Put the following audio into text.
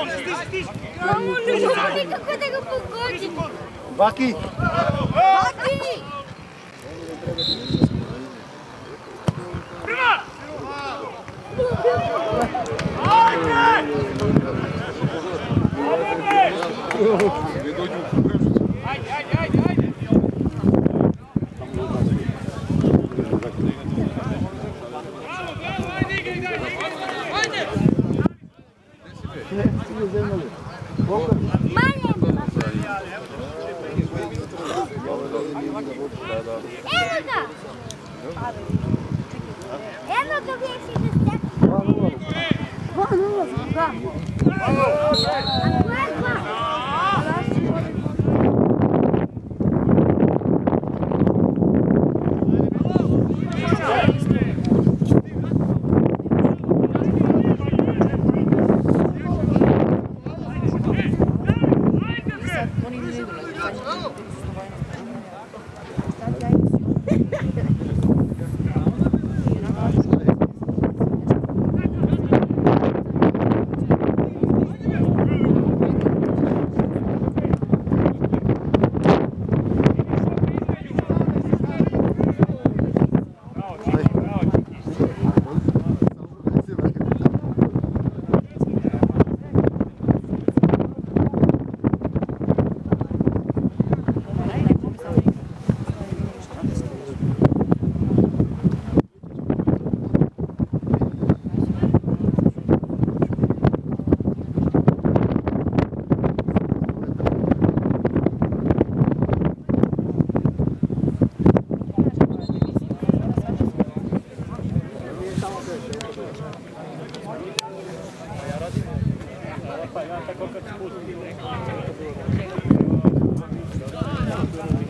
Mamu, ne znam nikako da ga pogodim. Baki! Baki! Manje! Evo ga! Evo ga gdje si da ste. Thank you.